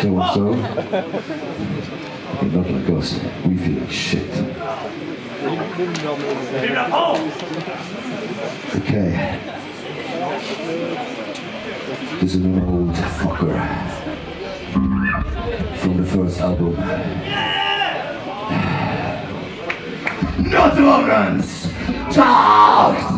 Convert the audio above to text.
So and so. Okay, not like us. We feel like shit. Okay. This is an old fucker from the first album. Not organs! Tokt!